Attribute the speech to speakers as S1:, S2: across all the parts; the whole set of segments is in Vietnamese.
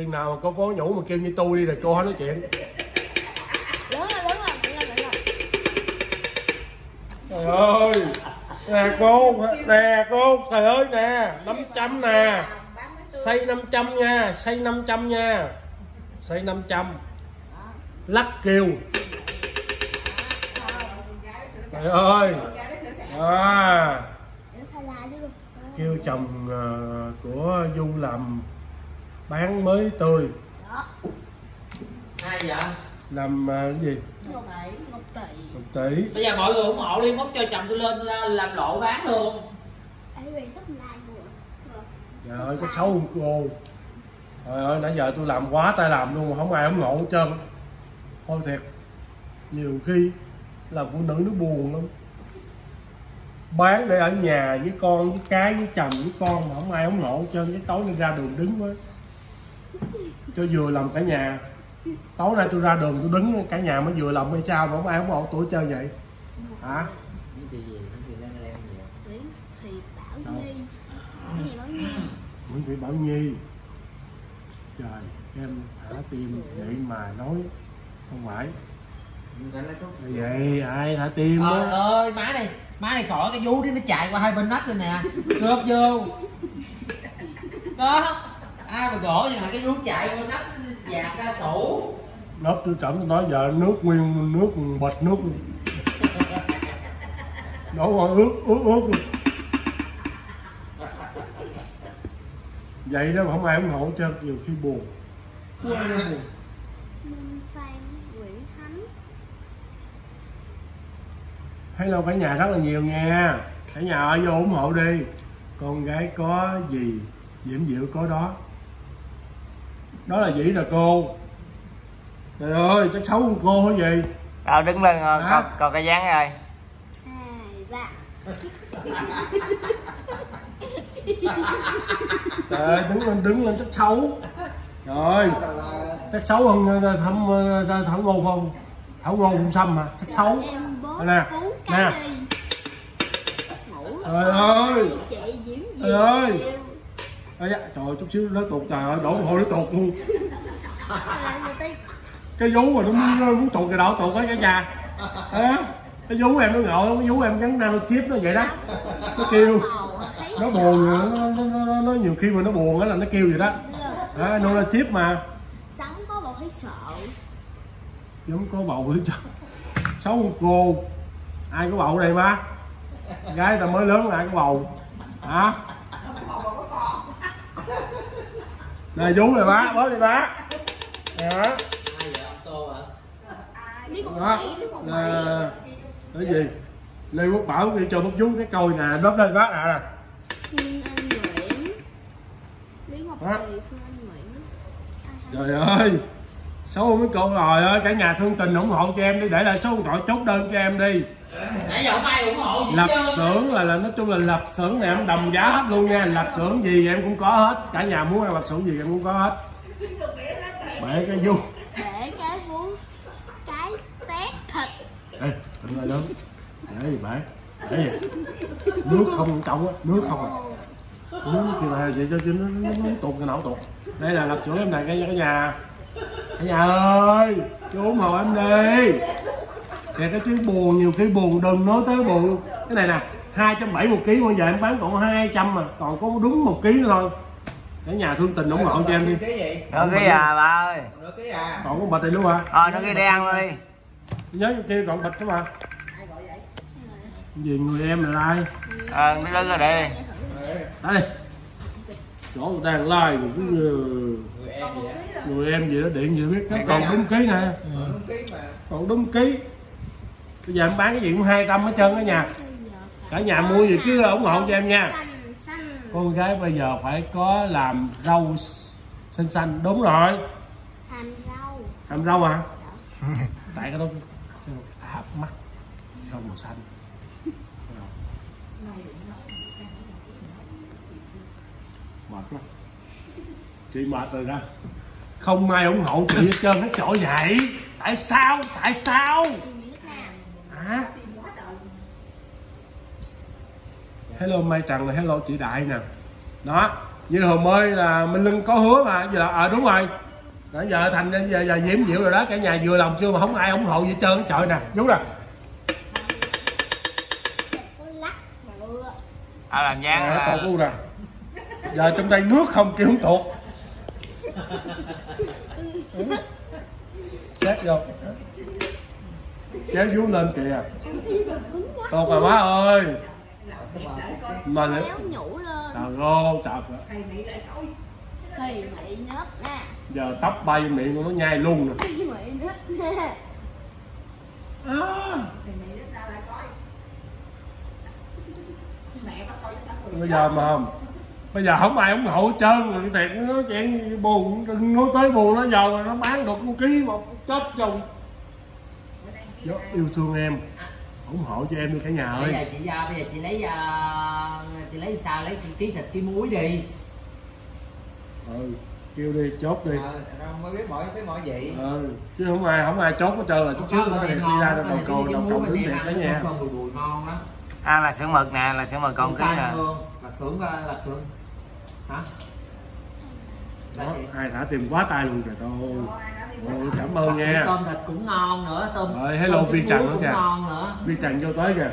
S1: chừng nào mà cô cố nhủ mà kêu như tôi đi rồi cô hết nói chuyện.
S2: Lớn rồi lớn rồi lớn rồi lớn
S1: trời ơi nè cô nè cô trời ơi nè 500 nè. Xây 500 nha xây 500 nha. Xây 500 lắc kêu trời ơi. À. Kêu chồng ờ, của du làm bán mới tươi
S2: đó.
S3: Ai vậy?
S1: Làm ờ, cái gì?
S2: Ngọc ngọc tỷ
S1: một tỷ
S3: bây giờ mọi người ủng hộ đi mốt cho chồng tôi lên ờ, làm lộ bán luôn.
S1: Trời ơi chắc xấu không cô. Trời ơi nãy giờ tôi làm quá tay làm luôn mà không ai ủng hộ hết trơn. Thôi thiệt nhiều khi làm phụ nữ nó buồn lắm. Bán để ở nhà với con với cái với chồng với con mà không ai ủng hộ hết trơn. Cái tối nay ra đường đứng quá cho vừa làm cả nhà. Tối nay tôi ra đường tôi đứng cả nhà mới vừa làm hay sao mà không ai ủng hộ tôi hết trơn vậy? Hả
S2: Nguyễn Thị Bảo? Nhi. Cái gì Bảo Nhi?
S1: Nguyễn Thị Bảo Nhi. Trời em thả tim vậy mà nói không phải. Vậy ai thả tim
S3: Trời
S1: á
S3: ơi má này má này khỏi cái vú đi nó chạy qua hai bên nách rồi nè. Cướp vô đó ai mà gõ vậy cái vú chạy qua nắp dạt ra sủ?
S1: Lớp tôi trẩm tôi nói giờ nước nguyên nước bịch nước đổ qua ướt ướt ướt luôn. Vậy đó mà không ai ủng hộ cho, nhiều khi buồn. Quá ai buồn?
S2: Minh Phan Nguyễn Thánh
S1: hello cả nhà rất là nhiều nha. Cả nhà ơi vô ủng hộ đi. Con gái có gì diễm diệu có đó đó là gì rồi cô. Trời ơi chắc xấu hơn cô hả gì
S4: Đâu đứng lên
S1: Hả?
S4: coi, coi, coi cái dáng ơi
S1: trời ơi đứng lên đứng lên chắc xấu. Trời ơi chắc xấu hơn ờ, thẩm ờ, thẩm ngô không? Thảo ngô không xăm mà chắc xấu. Nè nè. trời ơi. Trời ơi.
S2: Diệu
S1: trời ơi chút xíu nó tụt trời ơi đổ hồi nó tụt luôn. Cái vú mà nó muốn, nó muốn tụt cái đổ tụt á cả nhà. À, cái vú em nó ngộ cái vú em gắn nano chip nó vậy đó. Nó kêu. Nó buồn nó, nó, nó, nó, nó nhiều khi mà nó buồn á là nó kêu vậy đó. À, nano chip mà.
S2: Sống có bầu thấy sợ
S1: giống có bầu với chồng xấu con cô. Ai có bầu đây má? Gái ta mới lớn lại có bầu? Hả? Này vú rồi má bớt đi
S3: hả
S2: biết con
S1: đó.
S2: con
S1: là cái gì? Lê quốc bảo kêu cho bút vú cái coi nè bóp lên bác nè.
S2: Hay?
S1: trời ơi xấu mấy cô rồi ơi cả nhà thương tình ủng hộ cho em đi để lại số điện thoại chốt đơn cho em đi
S3: nãy giờ không ai ủng hộ gì
S1: lập xưởng là là nói chung là lập xưởng này em đồng giá hết luôn nha. Lập xưởng gì em cũng có hết. Cả nhà muốn ăn lập xưởng gì em cũng có hết. Bể cái du
S2: để cái vú cái tét thịt.
S1: Ê đừng lại lớn. Để gì bể? Để gì? Nước không trong á. Nước không à. Nước kêu là vậy cho chứ nó, nó, nó tụt cái não tụt đây là lập xưởng em này cái cả nhà. Cả nhà ơi! Chú ủng hộ em đi thì cái chứ buồn nhiều khi buồn đừng nói tới buồn luôn. Cái này nè hai trăm bảy một ký bây giờ em bán còn hai trăm mà còn có đúng một ký nữa thôi. Cả nhà thương tình ủng hộ cho em đi.
S3: Cái gì?
S4: Nó cái à bà ơi.
S3: Cái à.
S1: Còn có bịch này luôn hả?
S4: Ờ nó cái đi ăn luôn đi.
S1: Nhớ kia còn bịch đó mà. Gì người em là ai
S4: Ờ nó đứng rồi đi.
S1: Đây. Chỗ người ta đang like rồi cứ
S3: người em gì
S1: đó điện gì biết cái còn đúng ký nè.
S3: Đúng mà.
S1: Còn đúng ký bây giờ em bán cái gì cũng hai trăm hết trơn cả nhà cả nhà mua gì cứ ủng hộ cho em nha.
S2: xanh xanh.
S1: Con gái bây giờ phải có làm rau xinh xanh. Đúng rồi.
S2: Hàm rau.
S1: Làm rau à tại cái đó hạp mắt rau màu xanh. Mệt lắm. Chị mệt rồi đó. Không ai ủng hộ chị hết trơn hết chỗ vậy. Tại sao? Tại sao hả hello mai trần hello chị đại nè. Đó như hồi mới là minh lưng có hứa mà giờ ờ đúng rồi. Nãy giờ thành giờ giờ diễm diệu rồi đó cả nhà vừa lòng chưa mà không ai ủng hộ gì trơn trời nè đúng
S2: nữa
S4: à, làm dáng
S1: Nè,
S4: là
S1: luôn nè. Giờ trong đây nước không kêu không tuột xét vô. Kéo vú lên kìa. Tột rồi má ơi mà
S2: kéo nhũ lên.
S1: Trời ơi trời ơi.
S2: thì mị nớp nè
S1: giờ tóc bay miệng của nó nhai luôn nè.
S2: Thì mị nớp nè
S1: bây giờ mà không bây giờ không ai ủng hộ hết trơn thiệt nó chuyện buồn nói tới buồn nó giờ mà nó bán được con ký một chết chung Gió yêu thương em ủng hộ cho em đi cả nhà
S3: bây giờ
S1: ơi
S3: chị ra bây giờ chị lấy ờ, chị lấy sao? Lấy ký thịt ký muối đi.
S1: Ừ kêu đi chốt đi.
S3: Ờ, rồi mới biết mỗi cái mỗi vị.
S1: Ừ chứ không ai không ai chốt hết trơn là chút trước nó đi ra đầu cầu đầu cầu đứng thiệt cả nhà
S3: con bùi bùi ngon lắm.
S4: À là sữa mực nè là sữa mực còn cứng
S3: sai
S4: nè.
S3: luôn là xưởng ờ, là xưởng hả?
S1: Đó ai thả tìm quá tay luôn trời ơi ừ, cảm ơn nha.
S3: Tôm thịt cũng ngon nữa tôm
S1: Rồi, hello
S3: trứng
S1: trần nữa
S3: cũng
S1: kìa.
S3: ngon nữa.
S1: Vi trần vô tới kìa.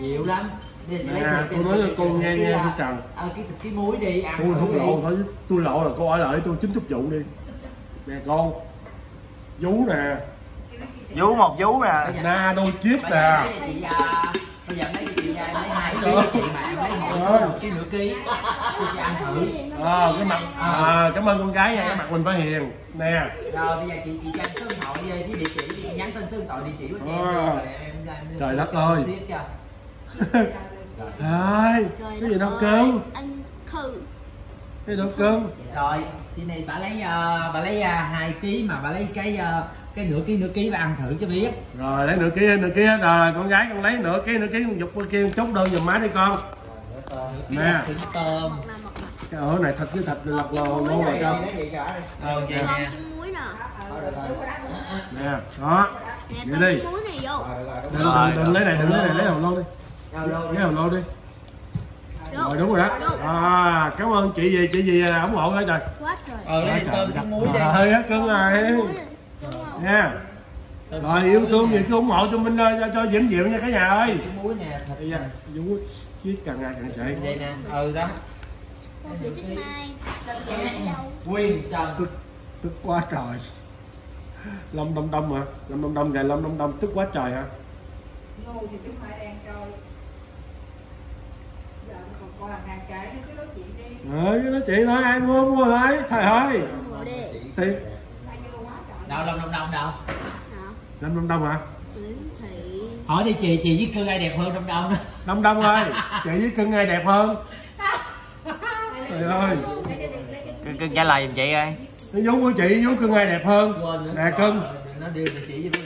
S3: Dịu lắm. Lấy
S1: Nè,
S3: thịt
S1: cô
S3: đi,
S1: nói cho cô nghe
S3: chị-
S1: Phương Trần.
S3: ờ cái thịt cái muối đi ăn
S1: tôi không lộ thôi tôi lộ là cô ở lại tôi chín chục vụ đi. Nè con vú nè.
S4: Vú một vú nè
S3: giờ-
S1: na đôi
S3: lấy
S1: nè.
S3: à, bây giờ lấy cho chị à, lấy hai chị em lấy một
S1: Rồi.
S3: ký. Nửa ký chị ăn thử.
S1: À, cái mặt à, cảm ơn con gái nha cái mặt mình phải hiền. Nè.
S3: Rồi bây giờ chị chị cho anh số điện thoại đi với địa chỉ đi nhắn tin số điện thoại địa chỉ của chị em
S1: À.
S3: rồi em em
S1: Trời
S3: em
S1: đất ơi.
S2: Trời
S1: cái gì đâu cơm
S2: anh khừ
S1: cái đâu cơm
S3: rồi chị này bà lấy ờ, bà lấy ờ, hai ký mà bà lấy cái ờ, cái nửa ký nửa ký là ăn thử cho biết.
S1: Rồi lấy nửa ký nửa ký rồi con gái con lấy nửa ký nửa ký con dục con kia chốt đơn giùm má đi con
S3: Nè. tôm
S2: mật nè nè
S1: cái ổ này thịt với thịt lọc lò ngon rồi con
S3: ờ vậy
S2: con
S3: nè
S2: nè.
S1: Nè đó.
S2: Nè
S1: Vậy
S2: tôm
S1: đi.
S2: trứng muối này vô.
S1: Đừng, đừng, đừng lấy này đừng lấy này lấy hồng lô đi. Lấy hồng lô đi. Rồi đúng rồi đó. À cảm ơn chị gì chị gì ủng hộ hết trời.
S2: Quá trời.
S3: Ờ lấy tôm muối đi.
S1: Trời ơi, cưng rồi.
S2: Đúng không?
S1: nha rồi yêu thương gì cứ ủng hộ cho minh ơi, cho, cho diễm diệu nha cả nhà ơi.
S3: Muối nè
S1: giờ vú chiếc càng ngày càng sậy.
S3: Đây nè ừ đó. Nguyên trần
S1: tức tức quá trời. Lâm đông đông hả? Lâm đông đông kìa lâm đông đông tức quá trời hả?
S5: Ngu thì chúng mày đang chơi giờ còn coi hàng trái nó cứ nói chuyện đi.
S1: Ờ cái nói chị nói ai mua mua thôi trời ơi. Thì
S5: ai vô quá trời.
S3: Đâu
S1: lâm đông đông hả?
S3: Hỏi đi chị chị với cưng ai đẹp hơn đông đông
S1: đông đông ơi. Chị với cưng ai đẹp hơn? Trời ơi.
S4: cưng cưng trả lời giùm chị ơi.
S1: Cái vú của chị vú cưng ai đẹp hơn? Nè cưng.
S3: Nó địa chỉ với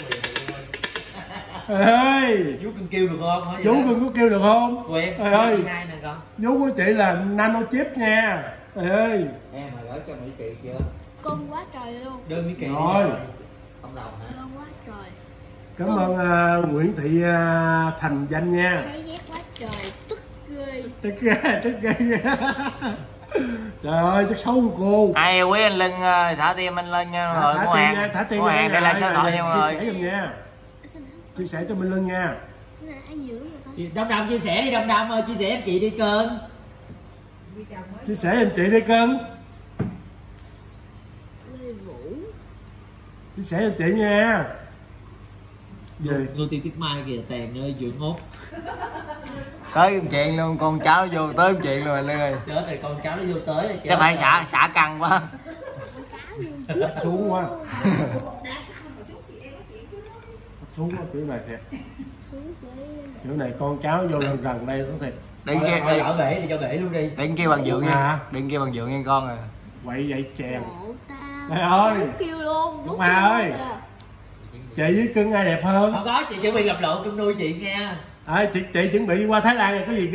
S1: ơi
S3: chú cưng kêu được không? Đó.
S1: cưng có kêu được không? Trời ơi.
S3: hai nè con.
S1: Vú của chị là nano chip nha. Trời ơi.
S3: Em mà gửi cho mỹ chị chưa?
S2: Con quá trời luôn.
S3: Đơn mỹ kỳ
S1: Rồi.
S3: không đồng hả
S1: cảm ơn à, Nguyễn Thị à, Thành Danh nha.
S2: Thấy ghét quá trời tức ghê
S1: tức ghê tức ghê trời ơi chắc xấu hơn cô.
S4: Ai yêu quý anh lân ờ, thả tim anh lên nha mọi người
S1: thả
S4: mua
S1: tiền
S4: hàng
S1: nha thả tiền
S4: mua
S1: nha.
S4: hàng đây là số điện thoại nha mọi
S1: chia
S4: người.
S1: sẻ giùm nha. Chia sẻ cho Minh Lân nha.
S3: Đông đông chia sẻ đi đông đông ơi chia sẻ em chị đi
S5: mới
S1: chia sẻ giùm chị đi
S2: Vũ
S1: chia sẻ giùm chị nha gì?
S3: Ngô tiên tiết mai kìa tàn ơi dưỡng hốt
S4: tới chuyện luôn con cháu vô tới chuyện luôn anh ơi.
S3: Chết rồi con cháu nó vô tới rồi
S4: chắc phải xả xả căng quá.
S1: Xuống quá. Xuống quá kiểu này thiệt. Kiểu này con cháu vô lần gần đây nó thiệt.
S4: Đừng kia
S3: bể thì cho bể luôn đi.
S4: Đừng kêu bằng dượng
S1: Hả?
S4: nha đừng kêu bằng dượng nha con à.
S1: Quậy vậy chèn. Trời ơi.
S2: Kêu luôn
S1: Đúng Hà ơi. Chị với cưng ai đẹp hơn?
S3: Không có chị chuẩn bị lập lộ cưng nuôi chị nha.
S1: À, chị chị chuẩn bị đi qua Thái Lan này có gì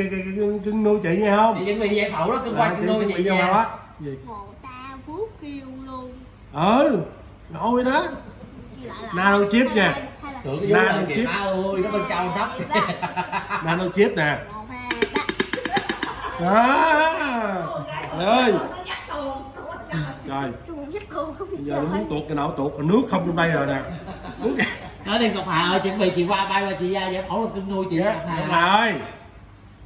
S1: cưng- nuôi chị nghe không?
S3: Chị chuẩn bị giải phẫu đó cưng
S1: À,
S3: qua cưng nuôi chị nha.
S1: đó. Gì?
S2: Ngộ ta vuốt kêu luôn.
S1: Ừ ngồi đó.
S2: Lại lại.
S1: Nano chip nha.
S2: là- hay là-
S3: sửa cái
S1: Na
S3: vú
S1: lên
S3: lên kìa
S1: chip.
S3: ơi nó bên trong sắp.
S1: Nano chip nè. Đó. Trời. Ơi trời. Bây giờ nó muốn tuột cái nào tuột nước không trong đây rồi nè
S3: nói đi ngọc hà ơi chuẩn bị chị qua bay qua chị ra giải phẫu là cưng nuôi chị
S1: Dạ,
S3: ngọc
S1: Ngọc
S3: hà
S1: ơi.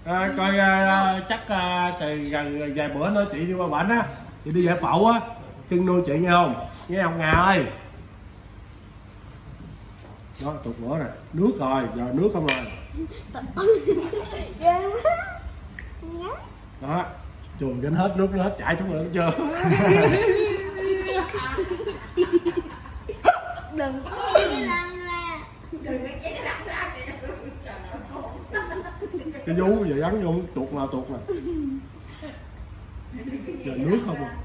S1: À, coi à, chắc à, từ gần vài bữa nữa chị đi qua bệnh á. Chị đi giải phẫu á chân nuôi chị nghe không? Nghe không Ngà ơi. Đó tụt nữa nè. Nước rồi giờ nước không rồi.
S2: Ghê quá Nhá
S1: đó chuồn trên hết nước nó hết chảy xuống rồi chưa
S2: Đừng có cái lần ra
S5: đừng có chết lặng ra kìa
S1: cái vú giờ gắn vô tuột nào tuột nè giờ nước không à.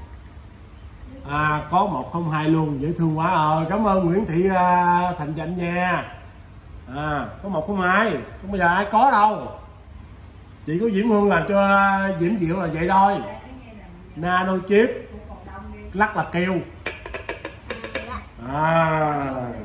S1: à có 102 luôn dễ thương quá. Ờ cảm ơn Nguyễn Thị à, Thành Chánh nha. À có 102 không bây giờ ai có đâu. Chỉ có Diễm Hương làm cho Diễm Diệu là vậy thôi. Nano chip lắc là kêu. À.